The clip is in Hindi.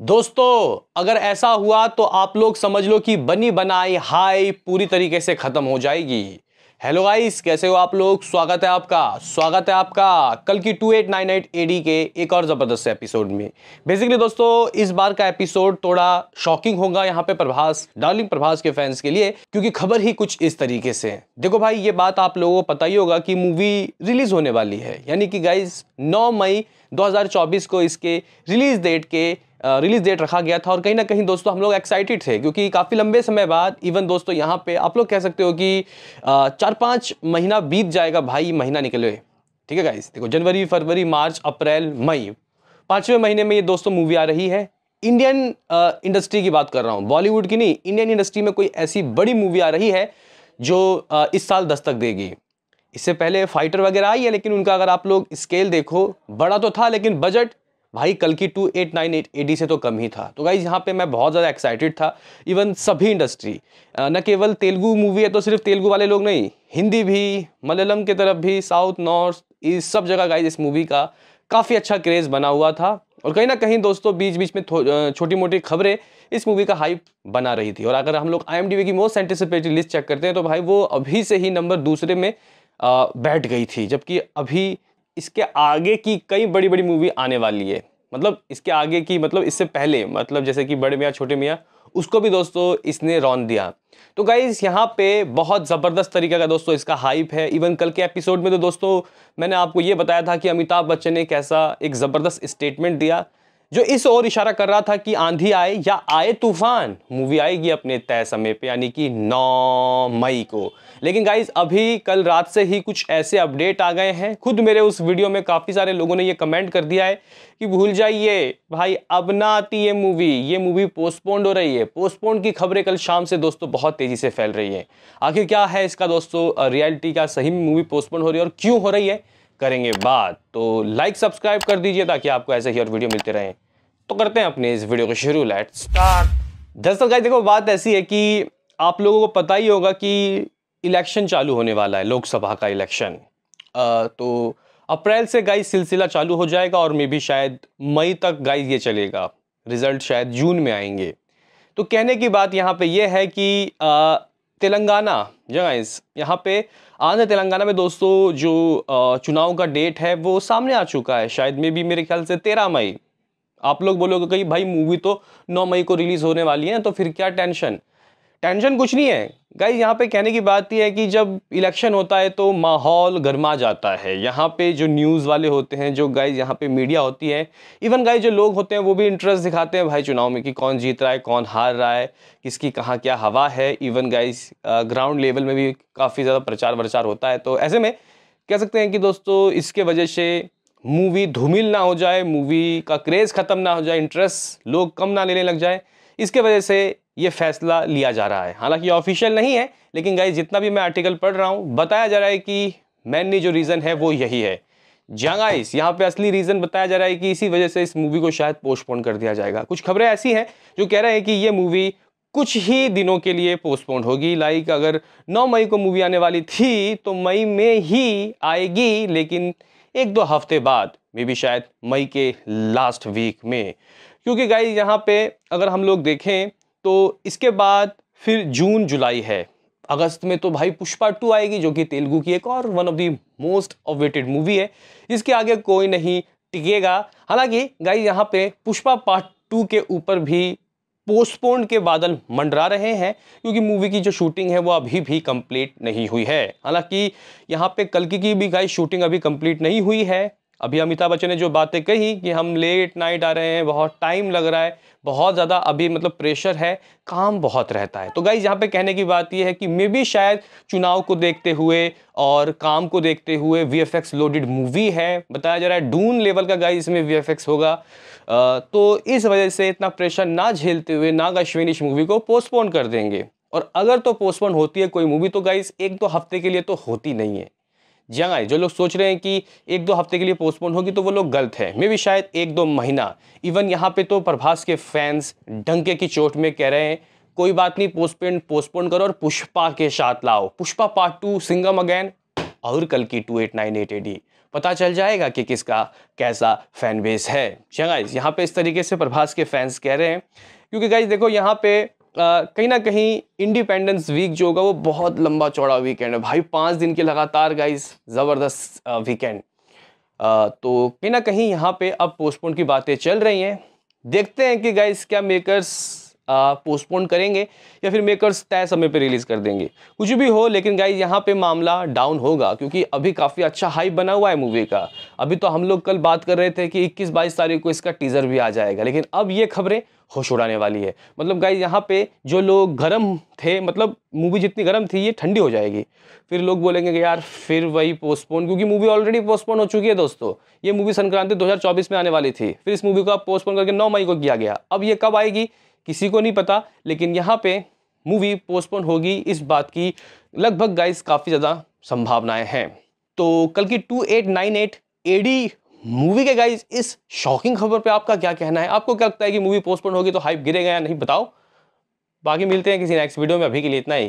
दोस्तों, अगर ऐसा हुआ तो आप लोग समझ लो कि बनी बनाई हाई पूरी तरीके से खत्म हो जाएगी। हेलो गाइस, कैसे हो आप लोग? स्वागत है आपका, स्वागत है आपका कल की 2898 एडी के एक और ज़बरदस्त एपिसोड में। बेसिकली दोस्तों, इस बार का एपिसोड थोड़ा शॉकिंग होगा यहाँ पे प्रभास डार्लिंग प्रभास के फैंस के लिए, क्योंकि खबर ही कुछ इस तरीके से देखो भाई, ये बात आप लोगों को पता ही होगा कि मूवी रिलीज़ होने वाली है। यानी कि गाइज़ नौ मई 2024 को इसके रिलीज़ डेट के रिलीज़ डेट रखा गया था और कहीं ना कहीं दोस्तों हम लोग एक्साइटेड थे, क्योंकि काफ़ी लंबे समय बाद इवन दोस्तों यहाँ पे आप लोग कह सकते हो कि चार पाँच महीना बीत जाएगा भाई, महीना निकले ठीक है गाइस देखो, जनवरी, फरवरी, मार्च, अप्रैल, मई। पाँचवें महीने में ये दोस्तों मूवी आ रही है। इंडियन इंडस्ट्री की बात कर रहा हूँ। बॉलीवुड की नहीं इंडियन इंडस्ट्री में कोई ऐसी बड़ी मूवी आ रही है जो इस साल दस्तक देगी। इससे पहले फाइटर वगैरह आई है, लेकिन उनका अगर आप लोग स्केल देखो, बड़ा तो था, लेकिन बजट भाई, कल की two eight nine eight AD से तो कम ही था। तो गाइज़ यहाँ पे मैं बहुत ज़्यादा एक्साइटेड था इवन सभी इंडस्ट्री न केवल तेलुगु मूवी है तो सिर्फ़ तेलुगु वाले लोग नहीं, हिंदी भी, मलयालम की तरफ़ भी साउथ नॉर्थ इस सब जगह गाइज़ इस मूवी का काफ़ी अच्छा क्रेज़ बना हुआ था। और कहीं ना कहीं दोस्तों बीच बीच में छोटी मोटी खबरें इस मूवी का हाइप बना रही थी। और अगर हम लोग आई की मोस्ट एंटिसिपेटेड लिस्ट चेक करते हैं तो भाई वो अभी से ही नंबर दूसरे में बैठ गई थी, जबकि अभी इसके आगे की कई बड़ी बड़ी मूवी आने वाली है। मतलब इसके आगे की मतलब इससे पहले मतलब जैसे कि बड़े मियाँ, छोटे मियाँ, उसको भी दोस्तों इसने रौन दिया। तो गाइज़ यहाँ पे बहुत ज़बरदस्त तरीके का दोस्तों इसका हाइप है। इवन कल के एपिसोड में तो दोस्तों मैंने आपको ये बताया था कि अमिताभ बच्चन ने कैसा एक ज़बरदस्त स्टेटमेंट दिया। जो इस ओर इशारा कर रहा था कि आंधी आए या आए तूफ़ान मूवी आएगी अपने तय समय पे, यानी कि 9 मई को। लेकिन गाइज़ अभी कल रात से ही कुछ ऐसे अपडेट आ गए हैं। खुद मेरे उस वीडियो में काफ़ी सारे लोगों ने ये कमेंट कर दिया है कि भूल जाइए, भाई अब ना आती ये मूवी ये मूवी पोस्टपोन्ड हो रही है। पोस्टपोन्ड की खबरें कल शाम से दोस्तों बहुत तेज़ी से फैल रही है। आखिर क्या है इसका दोस्तों रियलिटी का सही मूवी पोस्टपोन हो रही है और क्यों हो रही है? करेंगे बात तो लाइक सब्सक्राइब कर दीजिए ताकि आपको ऐसे ही और वीडियो मिलते रहें। तो करते हैं अपने इस वीडियो को शुरू लेट स्टार्ट दरअसल गाइस देखो, बात ऐसी है कि आप लोगों को पता ही होगा कि इलेक्शन चालू होने वाला है, लोकसभा का इलेक्शन तो अप्रैल से गाइस सिलसिला चालू हो जाएगा और मे भी शायद मई तक गाइस ये चलेगा। रिज़ल्ट शायद जून में आएँगे। तो कहने की बात यहाँ पे ये है कि तेलंगाना गाइस यहाँ पे आंध्र तेलंगाना में दोस्तों जो चुनाव का डेट है, वो सामने आ चुका है। शायद मे भी मेरे ख्याल से तेरह मई। आप लोग बोलोगे कि भाई मूवी तो नौ मई को रिलीज़ होने वाली है तो फिर क्या टेंशन टेंशन कुछ नहीं है। गाइज़ यहाँ पे कहने की बात यह है कि जब इलेक्शन होता है तो माहौल गर्मा जाता है। यहाँ पे जो न्यूज़ वाले होते हैं, जो गाइज़ यहाँ पे मीडिया होती है इवन गाइज़ जो लोग होते हैं, वो भी इंटरेस्ट दिखाते हैं भाई चुनाव में कि कौन जीत रहा है, कौन हार रहा है, किसकी कहाँ क्या हवा है। इवन गाइज़ ग्राउंड लेवल में भी काफ़ी ज़्यादा प्रचार प्रचार होता है। तो ऐसे में कह सकते हैं कि दोस्तों, इसके वजह से मूवी धूमिल ना हो जाए मूवी का क्रेज़ ख़त्म ना हो जाए इंटरेस्ट लोग कम ना लेने लग जाए। इसके वजह से ये फैसला लिया जा रहा है। हालाँकि ऑफिशियल नहीं है, लेकिन गाइज़ जितना भी मैं आर्टिकल पढ़ रहा हूँ, बताया जा रहा है कि मेनली जो रीज़न है वो यही है। जहाँ गाइस यहाँ पे असली रीज़न बताया जा रहा है कि इसी वजह से इस मूवी को शायद पोस्टपोन कर दिया जाएगा। कुछ खबरें ऐसी हैं जो कह रहे हैं कि ये मूवी कुछ ही दिनों के लिए पोस्टपोन होगी। लाइक अगर 9 मई को मूवी आने वाली थी तो मई में ही आएगी, लेकिन एक दो हफ़्ते बाद मे भी शायद मई के लास्ट वीक में। क्योंकि गाइज़ यहाँ पे अगर हम लोग देखें तो इसके बाद फिर जून, जुलाई है। अगस्त में तो भाई पुष्पा टू आएगी, जो कि तेलुगु की एक और one of the most awaited movie है। इसके आगे कोई नहीं टिकेगा। हालाँकि गाइज़ यहाँ पे पुष्पा पार्ट टू के ऊपर भी पोस्टपोन के बादल मंडरा रहे हैं, क्योंकि मूवी की जो शूटिंग है वो अभी भी कंप्लीट नहीं हुई है। हालाँकि यहाँ पे कल की भी गाइस शूटिंग अभी कंप्लीट नहीं हुई है। अभी अमिताभ बच्चन ने जो बातें कही कि हम लेट नाइट आ रहे हैं, बहुत टाइम लग रहा है, बहुत ज़्यादा अभी मतलब प्रेशर है, काम बहुत रहता है। तो गाइज़ यहाँ पे कहने की बात यह है कि मे बी शायद चुनाव को देखते हुए और काम को देखते हुए वीएफएक्स लोडेड मूवी है। बताया जा रहा है डून लेवल का गाइज़ इसमें वीएफएक्स होगा। तो इस वजह से इतना प्रेशर ना झेलते हुए नाग अश्विन इस मूवी को पोस्टपोन कर देंगे। और अगर तो पोस्टपोन होती है कोई मूवी तो गाइज़ एक दो हफ़्ते के लिए तो होती नहीं है। जहाँ जो लोग सोच रहे हैं कि एक दो हफ़्ते के लिए पोस्टपोन होगी तो वो लोग गलत है। मे भी शायद एक दो महीना। इवन यहाँ पे तो प्रभास के फैंस डंके की चोट में कह रहे हैं, कोई बात नहीं पोस्टपोन पोस्टपोन करो और पुष्पा के साथ लाओ। Pushpa part two Singham again और कल की two eight nine eight AD पता चल जाएगा कि किसका कैसा फ़ैन बेस है गाइस यहाँ पे इस तरीके से प्रभास के फैंस कह रहे हैं, क्योंकि गाइज़ देखो, यहाँ पे कहीं ना कहीं इंडिपेंडेंस वीक जो होगा वो बहुत लंबा चौड़ा वीकेंड है। भाई, पाँच दिन के लगातार गाइस ज़बरदस्त वीकेंड तो कहीं ना कहीं यहाँ पे अब पोस्टपोन की बातें चल रही हैं। देखते हैं कि गाइस क्या मेकर्स पोस्टपोन करेंगे या फिर मेकर्स तय समय पे रिलीज़ कर देंगे। कुछ भी हो, लेकिन गाइज़ यहाँ पे मामला डाउन होगा, क्योंकि अभी काफ़ी अच्छा हाइप बना हुआ है मूवी का। अभी तो हम लोग कल बात कर रहे थे कि 21-22 तारीख को इसका टीज़र भी आ जाएगा, लेकिन अब ये खबरें होश उड़ाने वाली है। मतलब गाइज़ यहाँ पे जो लोग गर्म थे मतलब मूवी जितनी गर्म थी, ये ठंडी हो जाएगी। फिर लोग बोलेंगे कि यार, फिर वही पोस्टपोन क्योंकि मूवी ऑलरेडी पोस्टपोन हो चुकी है दोस्तों। ये मूवी संक्रांति 2024 में आने वाली थी। फिर इस मूवी को आप पोस्टपोन करके 9 मई को किया गया। अब ये कब आएगी? किसी को नहीं पता, लेकिन यहाँ पे मूवी पोस्टपोन होगी इस बात की। लगभग गाइस काफ़ी ज़्यादा संभावनाएँ हैं। तो कल की two eight nine eight AD movie के गाइज़ इस शॉकिंग खबर पे आपका क्या कहना है? आपको क्या लगता है कि मूवी पोस्टपोन होगी तो हाइप गिरेगा या नहीं? बताओ। बाकी मिलते हैं किसी नेक्स्ट वीडियो में। अभी के लिए इतना ही।